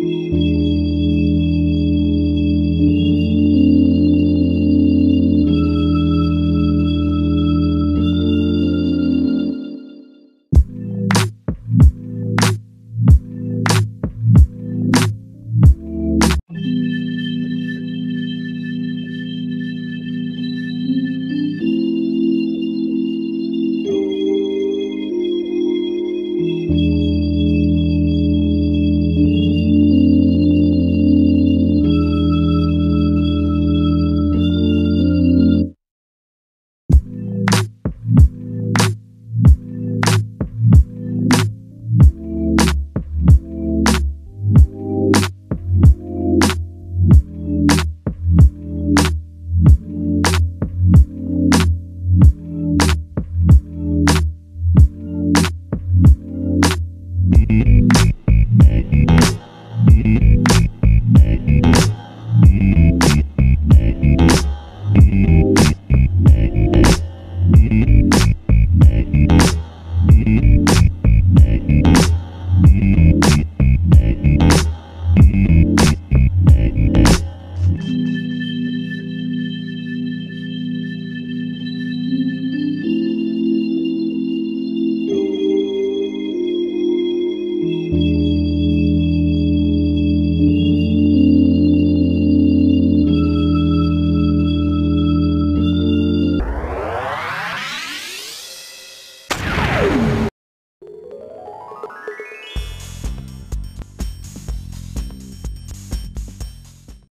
Música